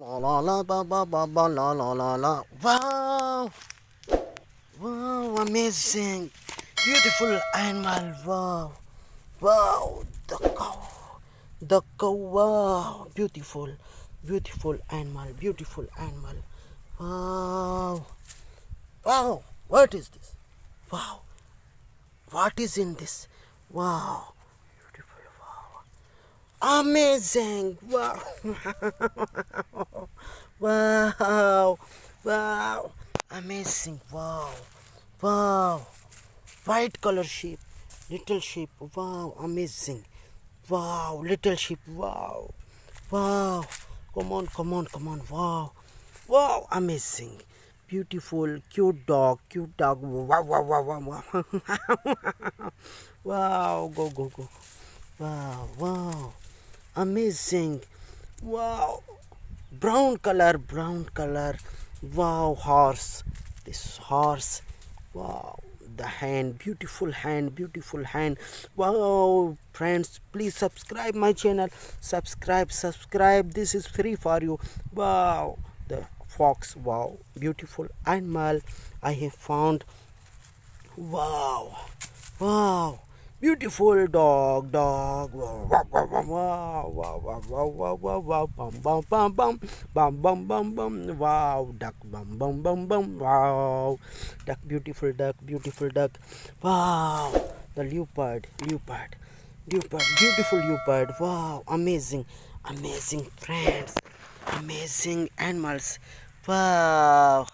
La la la ba ba ba ba la la la la. Wow! Wow, amazing! Beautiful animal, wow! Wow, the cow! The cow, wow! Beautiful, beautiful animal, beautiful animal. Wow! Wow! What is this? Wow! What is in this? Wow! Amazing! Wow! wow! Wow! Amazing! Wow! Wow! White color sheep, little sheep. Wow! Amazing! Wow! Little sheep. Wow! Wow! Come on! Come on! Come on! Wow! Wow! Amazing! Beautiful, cute dog, cute dog. Wow! Wow! Wow! Wow! Wow! wow! Go! Go! Go! Wow! Wow! Amazing! Wow! Brown color, brown color. Wow! Horse. This horse. Wow! The hand, beautiful hand, beautiful hand. Wow! Friends, please subscribe my channel. Subscribe, subscribe. This is free for you. Wow! The fox. Wow! Beautiful animal. I have found. Wow! Wow! Beautiful dog, dog. Bum bum bum bum bum bum bum bum. Wow, duck. Bum bum bum bum. Wow, duck. Beautiful duck. Beautiful duck. Wow, the leopard, leopard, leopard. Beautiful leopard. Wow, amazing, amazing friends, amazing animals. Wow.